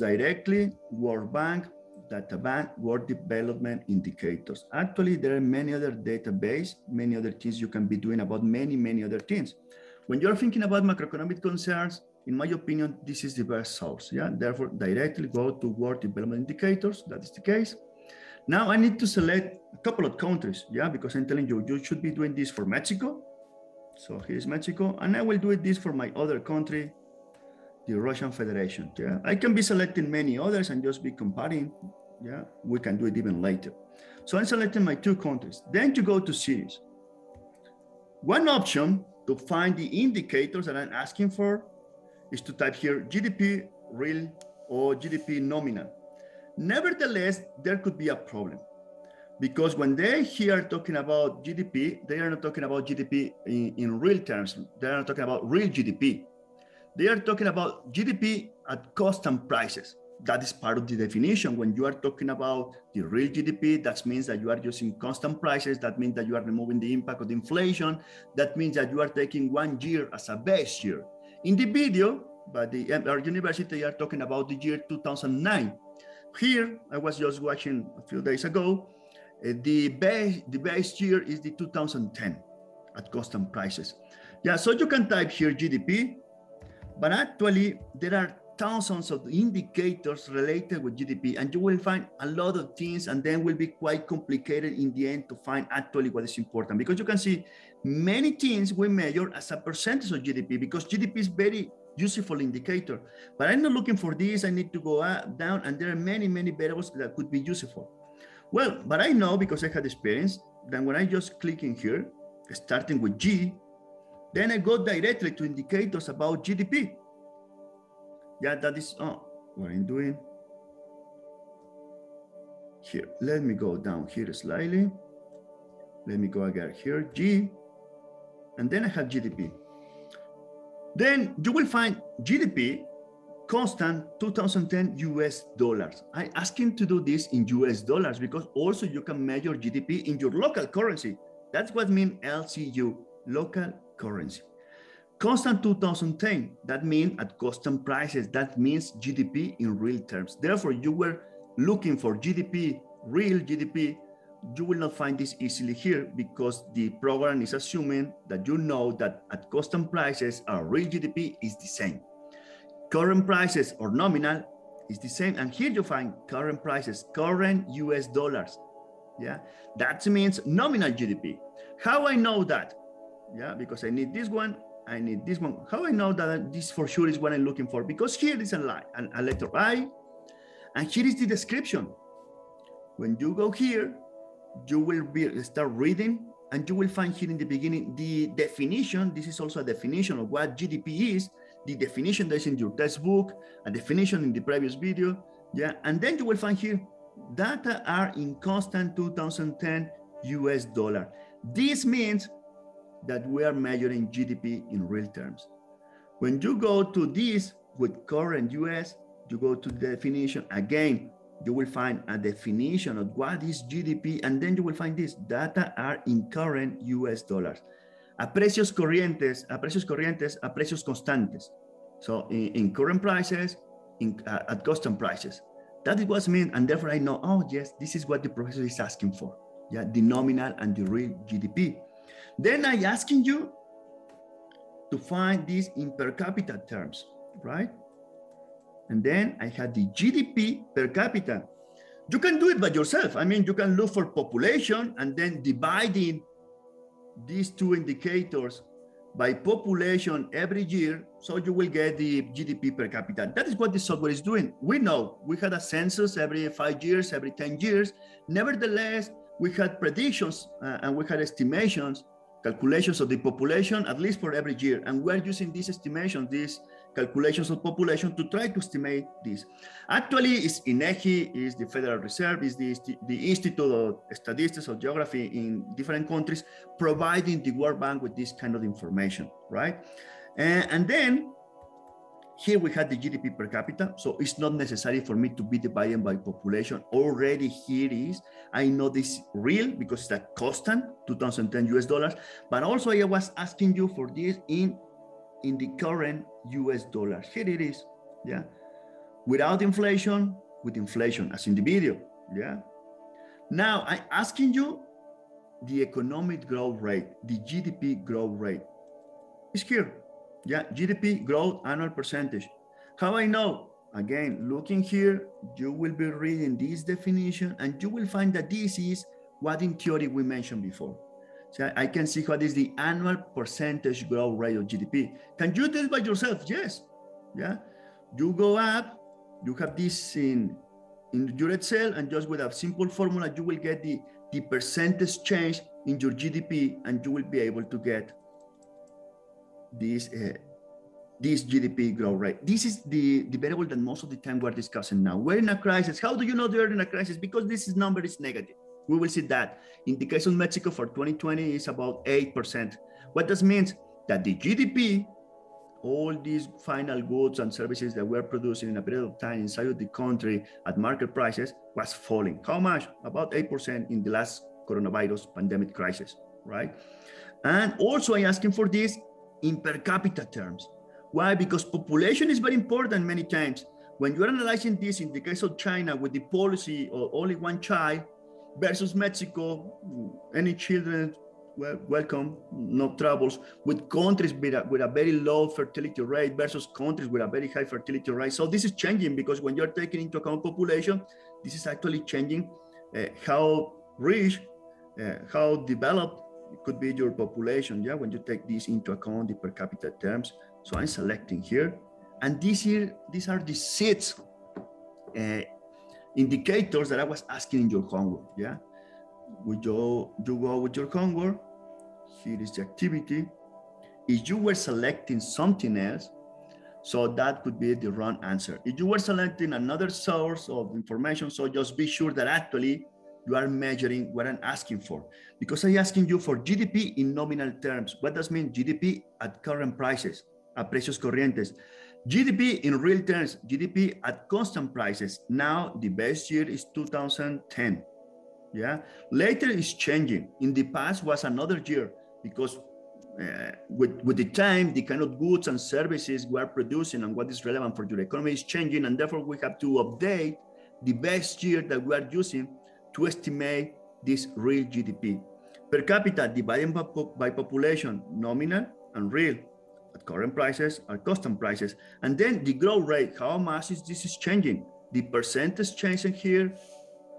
directly World Bank, Data Bank, World Development Indicators. Actually, there are many other database, many other things you can be doing about many, many other things. When you're thinking about macroeconomic concerns, in my opinion, this is the best source. Yeah, therefore, directly go to World Development Indicators. That is the case. Now I need to select a couple of countries. Yeah, because I'm telling you, you should be doing this for Mexico. So here's Mexico, and I will do this for my other country, the Russian Federation. Yeah, I can be selecting many others and just be comparing. Yeah, we can do it even later. So I'm selecting my two countries. Then you go to cities. One option to find the indicators that I'm asking for is to type here GDP real or GDP nominal. Nevertheless, there could be a problem because when they here talking about GDP, they are not talking about GDP in, in real terms. They are not talking about real GDP. They are talking about GDP at constant prices. That is part of the definition. When you are talking about the real GDP, that means that you are using constant prices. That means that you are removing the impact of inflation. That means that you are taking one year as a base year. In the video, by the our university, are talking about the year 2009. Here, I was just watching a few days ago, uh, the, base, the base year is the 2010 at constant prices. Yeah, so you can type here GDP, but actually there are thousands of indicators related with GDP and you will find a lot of things and then will be quite complicated in the end to find actually what is important because you can see many things we measure as a percentage of GDP because GDP is very useful indicator, but I'm not looking for this. I need to go up, down, and there are many, many variables that could be useful. Well, but I know because I had experience that when I just click in here, starting with G, then I go directly to indicators about GDP. Yeah, that is oh, what I'm doing. Here, let me go down here slightly. Let me go again here, G, and then I have GDP. Then you will find GDP constant 2010 US dollars. I ask him to do this in US dollars because also you can measure GDP in your local currency. That's what means LCU, local currency. Constant 2010, that means at constant prices, that means GDP in real terms. Therefore, you were looking for GDP, real GDP, you will not find this easily here because the program is assuming that you know that at constant prices, our real GDP is the same. Current prices or nominal is the same. And here you find current prices, current US dollars. Yeah, that means nominal GDP. How I know that? Yeah, because I need this one, I need this one. How I know that this for sure is what I'm looking for? Because here is a line, a letter I, and here is the description. When you go here, you will be start reading and you will find here in the beginning the definition. This is also a definition of what GDP is, the definition that's in your textbook, a definition in the previous video. Yeah, and then you will find here data are in constant 2010 US dollar. This means that we are measuring GDP in real terms. When you go to this with current US, you go to the definition again, you will find a definition of what is GDP, and then you will find this data are in current US dollars. A precios corrientes, a precios corrientes, a precios constantes. So in, in current prices, in, uh, at constant prices. That is what mean, and therefore I know, oh yes, this is what the professor is asking for. Yeah, the nominal and the real GDP. Then I asking you to find this in per capita terms, right? And then I had the GDP per capita. You can do it by yourself. I mean, you can look for population and then dividing these two indicators by population every year, so you will get the GDP per capita. That is what the software is doing. We know we had a census every five years, every 10 years. Nevertheless, we had predictions uh, and we had estimations, calculations of the population, at least for every year. And we're using these estimations, these calculations of population to try to estimate this. Actually, it's INEGI, is the Federal Reserve, is the, the Institute of Statistics of Geography in different countries, providing the World Bank with this kind of information, right? And, and then here we had the GDP per capita, so it's not necessary for me to be divided by population. Already here is, I know this real because it's a constant, 2010 US dollars, but also I was asking you for this in in the current US dollar. Here it is. Yeah. without inflation, with inflation, as in the video. Yeah. Now I'm asking you the economic growth rate, the GDP growth rate. It's here. Yeah, GDP growth annual percentage. How I know? Again, looking here, you will be reading this definition and you will find that this is what in theory we mentioned before. So I can see what is the annual percentage growth rate of GDP. Can you do this by yourself? Yes. Yeah. You go up, you have this in, in your Excel, and just with a simple formula, you will get the, the percentage change in your GDP, and you will be able to get this uh, this GDP growth rate. This is the, the variable that most of the time we're discussing now. We're in a crisis. How do you know they're in a crisis? Because this is number is negative. We will see that. In the case of Mexico for 2020 is about 8%. What this means that the GDP, all these final goods and services that we're producing in a period of time inside of the country at market prices was falling. How much? About 8% in the last coronavirus pandemic crisis, right? And also I'm asking for this in per capita terms. Why? Because population is very important many times. When you're analyzing this in the case of China with the policy of only one child versus Mexico, any children well, welcome, no troubles, with countries with a, with a very low fertility rate versus countries with a very high fertility rate. So this is changing because when you're taking into account population, this is actually changing uh, how rich, uh, how developed could be your population, yeah, when you take this into account, the per capita terms. So I'm selecting here. And these here, these are the seeds uh, indicators that I was asking in your homework, yeah? Would you, you go with your homework, here is the activity. If you were selecting something else, so that could be the wrong answer. If you were selecting another source of information, so just be sure that actually you are measuring what I'm asking for. Because I'm asking you for GDP in nominal terms. What does mean GDP at current prices, at precios corrientes? GDP in real terms, GDP at constant prices. Now the best year is 2010. Yeah. Later is changing. In the past was another year because uh, with, with the time, the kind of goods and services we are producing and what is relevant for your economy is changing. And therefore we have to update the best year that we are using to estimate this real GDP. Per capita divided by, population, nominal and real at current prices, at constant prices. And then the growth rate, how much is this is changing? The percentage change here,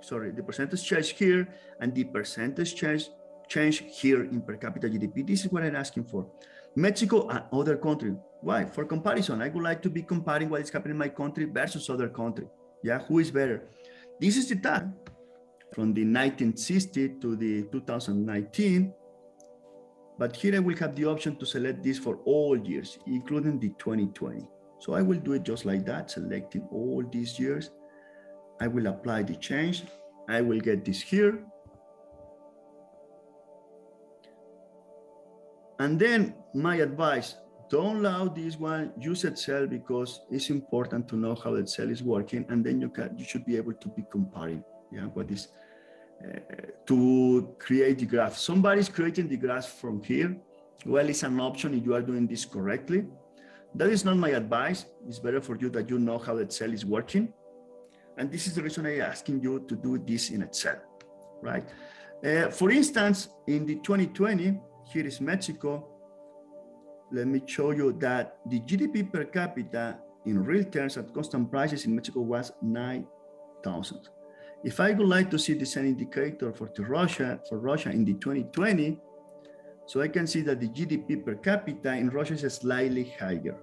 sorry, the percentage change here and the percentage change, change here in per capita GDP. This is what I'm asking for. Mexico and other country. Why? For comparison, I would like to be comparing what is happening in my country versus other country. Yeah, who is better? This is the time from the 1960 to the 2019. But here I will have the option to select this for all years, including the 2020. So I will do it just like that, selecting all these years. I will apply the change. I will get this here. And then my advice, don't allow this one, use Excel because it's important to know how Excel is working. And then you can, you should be able to be comparing yeah, what is uh, to create the graph. Somebody's creating the graph from here. Well, it's an option if you are doing this correctly. That is not my advice. It's better for you that you know how Excel is working. And this is the reason I'm asking you to do this in Excel, right? Uh, for instance, in the 2020, here is Mexico. Let me show you that the GDP per capita in real terms at constant prices in Mexico was 9,000. If I would like to see the same indicator for Russia, for Russia in the 2020, so I can see that the GDP per capita in Russia is slightly higher.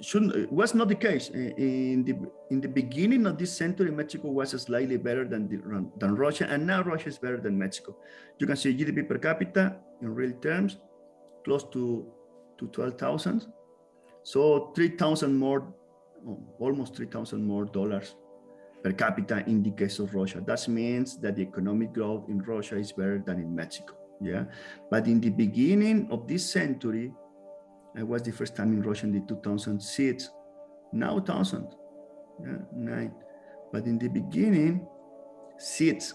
Shouldn't, was not the case in the in the beginning of this century. Mexico was slightly better than the, than Russia, and now Russia is better than Mexico. You can see GDP per capita in real terms, close to to twelve thousand, so three thousand more, oh, almost three thousand more dollars per capita in the case of Russia. That means that the economic growth in Russia is better than in Mexico. Yeah. But in the beginning of this century, I was the first time in Russia in the 2006, now 1000, yeah, nine. But in the beginning, six,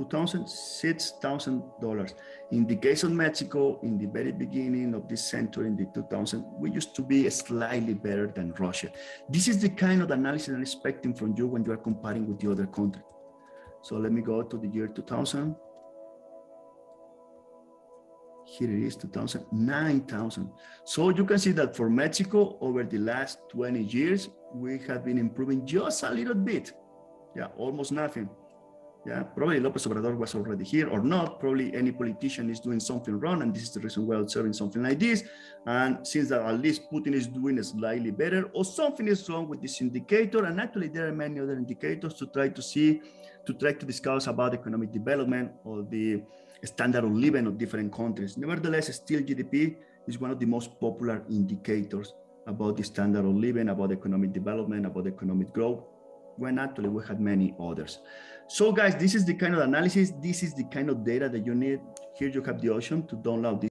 2000, $6,000. In the case of Mexico, in the very beginning of this century, in the 2000, we used to be slightly better than Russia. This is the kind of analysis I'm expecting from you when you are comparing with the other countries. So let me go to the year 2000. Here it is, 2000, 9,000. So you can see that for Mexico, over the last 20 years, we have been improving just a little bit. Yeah, almost nothing. Yeah, probably Lopez Obrador was already here or not. Probably any politician is doing something wrong, and this is the reason we're observing something like this. And since that at least Putin is doing slightly better, or something is wrong with this indicator, and actually there are many other indicators to try to see, to try to discuss about economic development or the standard of living of different countries. Nevertheless, still GDP is one of the most popular indicators about the standard of living, about economic development, about economic growth when actually we had many others. So guys, this is the kind of analysis, this is the kind of data that you need. Here you have the option to download this